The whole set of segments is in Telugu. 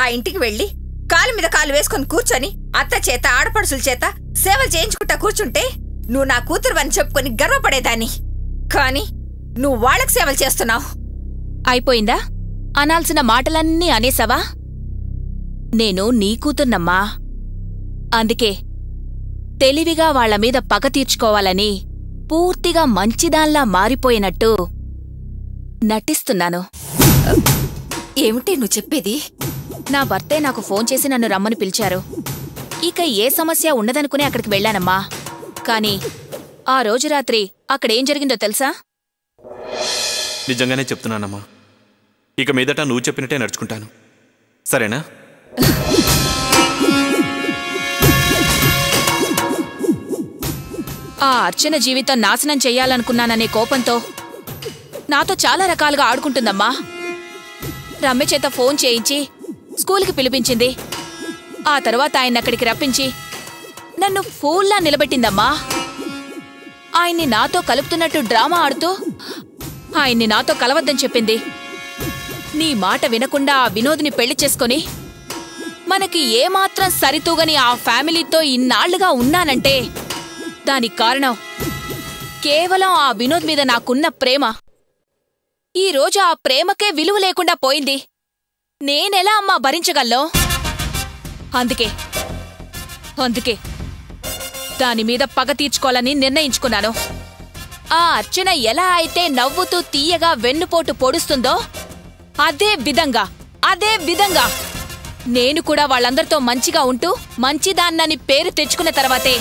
ఆ ఇంటికి వెళ్ళి కాలు మీద కాలు వేసుకొని కూర్చొని అత్త చేత ఆడపడుసుల చేత సేవలు చేయించుకుంటా కూర్చుంటే నువ్వు నా కూతురు అని చెప్పుకొని గర్వపడేదాన్ని. కానీ నువ్వు వాళ్ళకి సేవలు చేస్తున్నావు. అయిపోయిందా? అనాల్సిన మాటలన్నీ అనేసావా? నేను నీ కూతున్నమ్మా అందుకే తెలివిగా వాళ్ళ మీద పగ తీర్చుకోవాలని పూర్తిగా మంచిదాన్లా మారిపోయినట్టు నటిస్తున్నాను. ఏమిటి నువ్వు చెప్పేది? నా భర్తే నాకు ఫోన్ చేసి నన్ను రమ్మని పిలిచారు. ఇక ఏ సమస్య ఉండదనుకునే అక్కడికి వెళ్ళానమ్మా. కానీ ఆ రోజు రాత్రి అక్కడేం జరిగిందో తెలుసా? నిజంగానే చెప్తున్నానమ్మా. ఇక మీదట నువ్వు చెప్పినట్టే నడుచుకుంటాను. సరేనా? ఆ అర్చన జీవితం నాశనం చెయ్యాలనుకున్నాననే కోపంతో నాతో చాలా రకాలుగా ఆడుకుంటుందమ్మా. రమ్య చేత ఫోన్ చేయించి స్కూల్కి పిలిపించింది. ఆ తర్వాత ఆయన అక్కడికి రప్పించి నన్ను ఫూల్లా నిలబెట్టిందమ్మా. ఆయన్ని నాతో కలుపుతున్నట్టు డ్రామా ఆడుతూ ఆయన్ని నాతో కలవద్దని చెప్పింది. నీ మాట వినకుండా ఆ వినోద్ని పెళ్ళి చేసుకొని మనకి ఏమాత్రం సరితూగని ఆ ఫ్యామిలీతో ఇన్నాళ్ళుగా ఉన్నానంటే దానికి కారణం కేవలం ఆ వినోద్ మీద నాకున్న ప్రేమ. ఈ రోజు ఆ ప్రేమకే విలువ లేకుండా పోయింది. నేనెలా అమ్మా భరించగల్లో? అందుకే అందుకే దాని మీద పగ తీర్చుకోవాలని నిర్ణయించుకున్నాను. ఆ అర్చన ఎలా అయితే నవ్వుతూ తీయగా వెన్నుపోటు పొడుస్తుందో అదే విధంగా అదే విధంగా నేను కూడా వాళ్ళందరితో మంచిగా ఉంటూ మంచిదాన్నని పేరు తెచ్చుకున్న తర్వాతే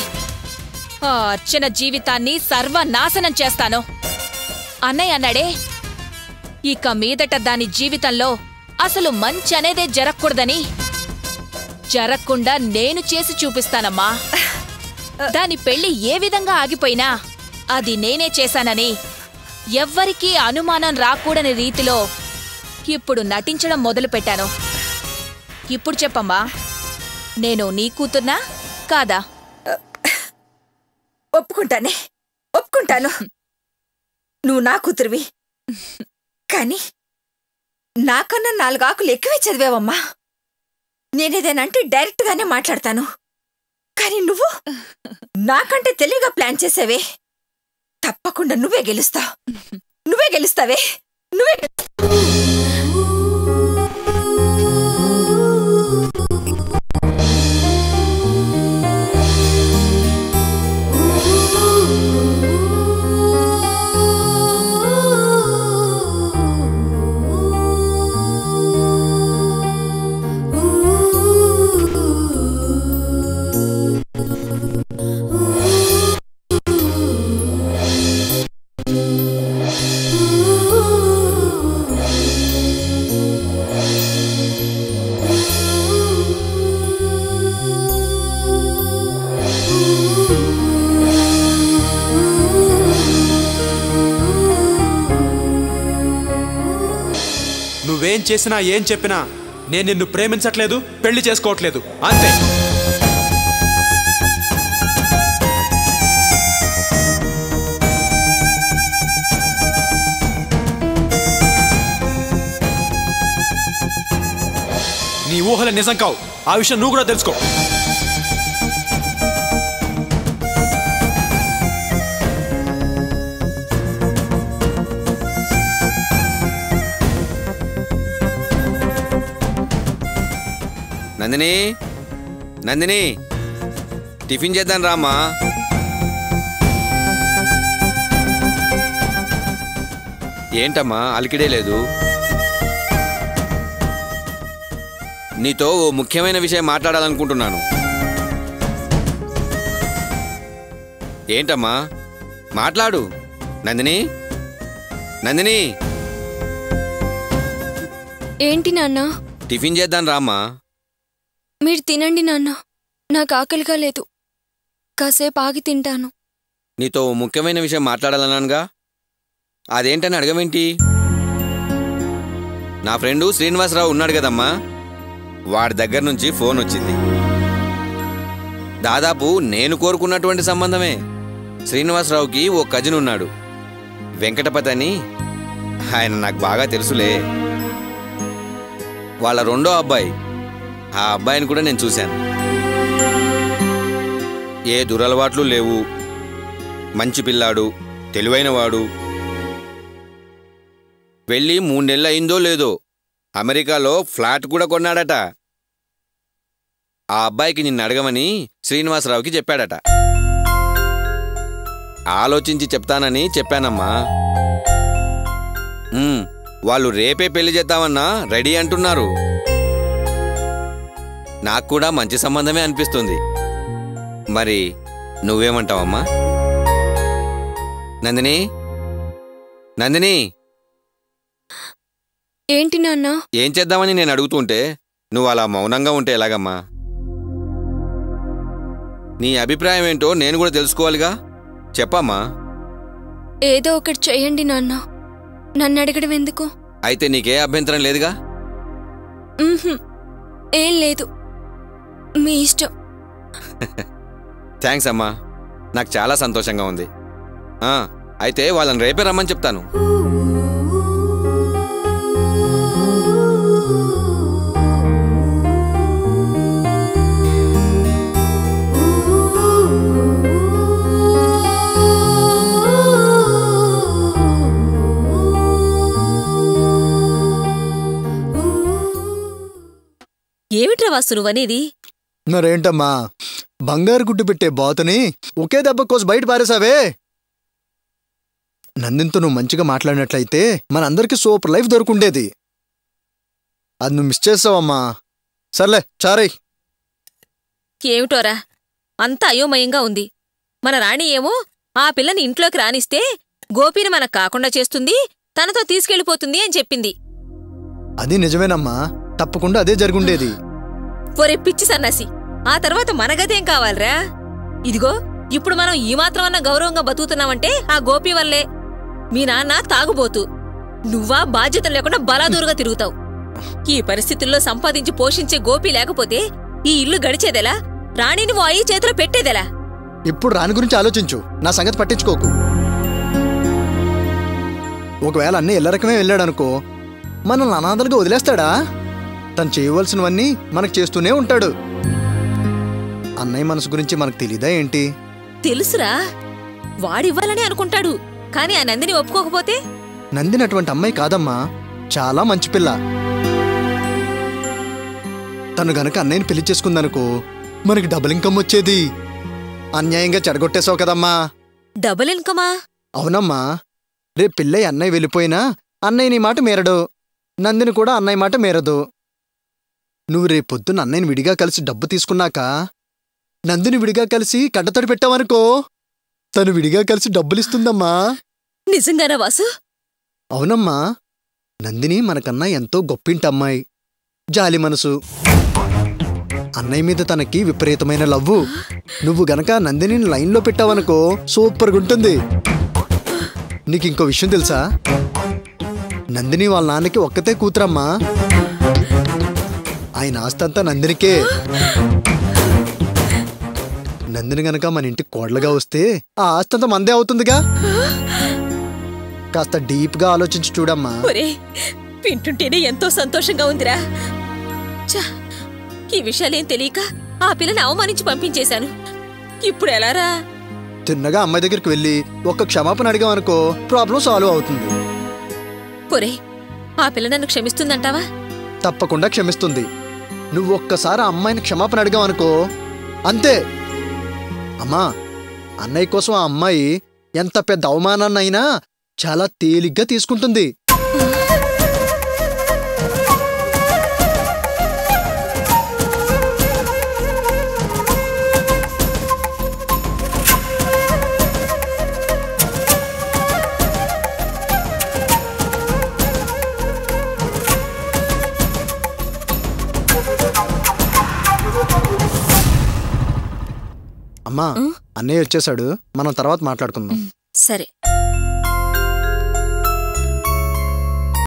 ఆ అర్చన జీవితాన్ని సర్వనాశనం చేస్తాను. అన్నయ్య అన్నాడే ఇక మీదట దాని జీవితంలో అసలు మంచి అనేదే జరగకూడదని. జరగకుండా నేను చేసి చూపిస్తానమ్మా. దాని పెళ్ళి ఏ విధంగా ఆగిపోయినా అది నేనే చేశానని. ఎవ్వరికీ అనుమానం రాకూడని రీతిలో ఇప్పుడు నటించడం మొదలుపెట్టాను. ఇప్పుడు చెప్పమ్మా నేను నీ కూతుర్నా? కాదా? ఒప్పుకుంటానే ఒప్పుకుంటాను. నువ్వు నా కూతురివి. కానీ నాకన్నా నాలుగాకులు ఎక్కువే చదివావమ్మా. నేనేదేనంటే డైరెక్ట్గానే మాట్లాడతాను. కానీ నువ్వు? నాకంటే తెలివిగా ప్లాన్ చేసావే. తప్పకుండా నువ్వే గెలుస్తావు. నువ్వే గెలుస్తావే. నువ్వే నువ్వేం చేసినా ఏం చెప్పినా నేను నిన్ను ప్రేమించట్లేదు పెళ్ళి చేసుకోవట్లేదు. అంతే. నీ ఊహలు నిజం కావు. ఆ విషయం నువ్వు కూడా తెలుసుకో. నందిని నందిని టిఫిన్ చేద్దాం రామ్మా. ఏంటమ్మా అలికిడే లేదు. నీతో ఓ ముఖ్యమైన విషయం మాట్లాడాలనుకుంటున్నాను. ఏంటమ్మా మాట్లాడు. నందిని నందిని. ఏంటి నాన్న? టిఫిన్ చేద్దాం రామ్మా. మీరు తినండి నాన్న. నాకు ఆకలిగా లేదు. కాసేపు ఆగి తింటాను. నీతో ముఖ్యమైన విషయం మాట్లాడాలన్నానుగా. అదేంటని అడగవేంటి నా ఫ్రెండు శ్రీనివాసరావు ఉన్నాడు కదమ్మా. వాడి దగ్గర నుంచి ఫోన్ వచ్చింది. దాదాపు నేను కోరుకున్నటువంటి సంబంధమే. శ్రీనివాసరావుకి ఓ కజిన్ ఉన్నాడు. వెంకటపతి అని ఆయన నాకు బాగా తెలుసులే. వాళ్ళ రెండో అబ్బాయి ఆ అబ్బాయిని కూడా నేను చూశాను. ఏ దురలవాట్లు లేవు. మంచి పిల్లాడు తెలివైనవాడు. వెళ్ళి మూడేళ్ళు అయిందో లేదో అమెరికాలో ఫ్లాట్ కూడా కొన్నాడట. ఆ అబ్బాయికి నిన్ను అడగమని శ్రీనివాసరావుకి చెప్పాడట. ఆలోచించి చెప్తానని చెప్పానమ్మా. వాళ్ళు రేపే పెళ్ళి చేద్దామన్నా రెడీ అంటున్నారు. నాకు కూడా మంచి సంబంధమే అనిపిస్తుంది. మరి నువ్వేమంటావమ్మా? నందిని? నందిని? ఏంటి నాన్న? ఏం చేద్దామని నేను అడుగుతుంటే నువ్వు అలా మౌనంగా ఉంటే ఎలాగమ్మా? నీ అభిప్రాయం ఏంటో నేను కూడా తెలుసుకోవాలిగా? చెప్పమ్మా. ఏదో ఒకటి చెయ్యండి నాన్న. నన్ను అడగడం ఎందుకు? అయితే నీకే అభ్యంతరం లేదుగా? ఏం లేదు. మీ ఇష్టం. థ్యాంక్స్ అమ్మా. నాకు చాలా సంతోషంగా ఉంది. అయితే వాళ్ళని రేపే రమ్మని చెప్తాను. ఏమిట్రా వాసు నువ్వనేది? మరేంటమ్మా బంగారు గుడ్డు పెట్టే బాతుని ఒకే దెబ్బ కోసి బయట పారేసావే నందిన్తో నువ్వు మంచిగా మాట్లాడినట్లయితే మనందరికీ సూపర్ లైఫ్ దొరుకుండేది. అది నువ్వు మిస్ చేస్తావమ్మా సర్లే చారై ఏమిటోరా అంతా అయోమయంగా ఉంది. మన రాణి ఏమో ఆ పిల్లని ఇంట్లోకి రానిస్తే గోపిని మనకు కాకుండా చేస్తుంది తనతో తీసుకెళ్ళిపోతుంది అని చెప్పింది. అది నిజమేనమ్మా తప్పకుండా అదే జరుగుండేది ఒరే పిచ్చి సన్నాసి ఆ తర్వాత మన గదేం కావాలరా? ఇదిగో ఇప్పుడు మనం ఈ మాత్రమన్నా గౌరవంగా బతుకుతున్నామంటే ఆ గోపి వల్లే. మీ నాన్న తాగుబోతు. నువ్వా బాధ్యత లేకుండా బలాదూరుగా తిరుగుతావు. ఈ పరిస్థితుల్లో సంపాదించి పోషించే గోపి లేకపోతే ఈ ఇల్లు గడిచేదెలా? రాణిని ఓ అయ్యి చేతిలో పెట్టేదెలా? ఇప్పుడు రాని గురించి ఆలోచించు. నా సంగతి పట్టించుకోకు. ఒకవేళ అన్నీ ఇళ్ళ రకమే వెళ్ళాడనుకో మనల్ని అనాథలుగా వదిలేస్తాడా? తను చేయవలసినవన్నీ మనకు చేస్తూనే ఉంటాడు. అన్నయ్య మనసు గురించి మనకు తెలీదా ఏంటి? తెలుసురా. వాడివ్వాలని అనుకుంటాడు. కాని ఆ నందిని ఒప్పుకోకపోతే? నందిని అటువంటి అమ్మాయి కాదమ్మా. చాలా మంచి పిల్ల. తను గనక అన్నయ్యని పెళ్ళి చేసుకుందనుకో మనకి డబుల్ ఇన్కమ్ వచ్చేది. అన్యాయంగా చెడగొట్టేశావు కదమ్మా. డబుల్ ఇన్కమా? అవునమ్మా. రేపు పిల్లయ్య అన్నయ్య వెళ్ళిపోయినా అన్నయ్య నీ మాట మేరడు. నందిని కూడా అన్నయ్య మాట మేరదు. నువ్వు రేపొద్దున అన్నయ్యని విడిగా కలిసి డబ్బు తీసుకున్నాక నందిని విడిగా కలిసి కట్టతడి పెట్టావనుకో. తను విడిగా కలిసి డబ్బులిస్తుందమ్మా. నిజంగానా వాసు? అవునమ్మా. నందిని మనకన్నా ఎంతో గొప్పింటి అమ్మాయి. జాలి మనసు. అన్నయ్య మీద తనకి విపరీతమైన లవ్వు. నువ్వు గనక నందిని లైన్లో పెట్టావనుకో సూపర్గా ఉంటుంది నీకు ఇంకో విషయం తెలుసా? నందిని వాళ్ళ నాన్నకి ఒక్కతే కూతురమ్మా. ఆయన ఆస్తంతా నందినికే. నందిని గనక మన ఇంటికి కోడలుగా వస్తే ఆ ఆస్తంతా మందే అవుతుందిగా. కాస్త డీప్గా ఆలోచించి చూడమ్మా. వింటుంటేనే ఎంతో సంతోషంగా ఉందిరా. ఛ, ఈ విషయాలేం తెలియక ఆ పిల్లని అవమానించి పంపించేశాను. ఇప్పుడు ఎలారా? తిన్నగా అమ్మాయి దగ్గరికి వెళ్ళి ఒక్క క్షమాపణ అడిగామనుకో ప్రాబ్లం సాల్వ్ అవుతుంది. ఒరే ఆ పిల్ల నన్ను క్షమిస్తుందంటావా? తప్పకుండా క్షమిస్తుంది. నువ్వు ఒక్కసారి ఆ అమ్మాయిని క్షమాపణ అడిగావనుకో అంతే. అమ్మా అన్నయ్య కోసం ఆ అమ్మాయి ఎంత పెద్ద అవమానాన్నైనా చాలా తేలిగ్గా తీసుకుంటుంది. అమ్మా అన్నయ్య వచ్చేసాడు. మనం తర్వాత మాట్లాడుకుందాం. సరే.